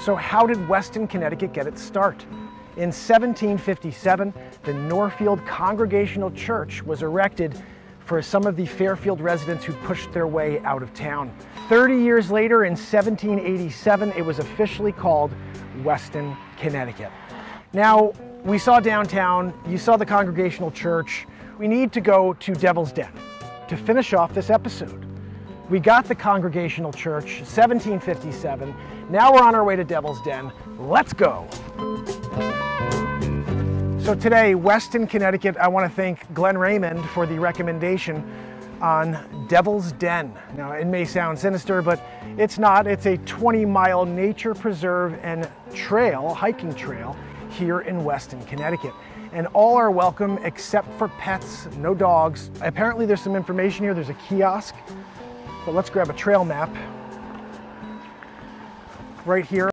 So how did Weston, Connecticut get its start? In 1757, the Norfield Congregational Church was erected for some of the Fairfield residents who pushed their way out of town. 30 years later, in 1787, it was officially called Weston, Connecticut. Now, we saw downtown, you saw the Congregational Church. We need to go to Devil's Den to finish off this episode. We got the Congregational Church, 1757. Now we're on our way to Devil's Den. Let's go. So today, Weston, Connecticut, I want to thank Glenn Raymond for the recommendation on Devil's Den. Now, it may sound sinister, but it's not. It's a 20 mile nature preserve and trail, hiking trail, here in Weston, Connecticut. And all are welcome except for pets, no dogs. Apparently, there's some information here. There's a kiosk. But let's grab a trail map. Right here.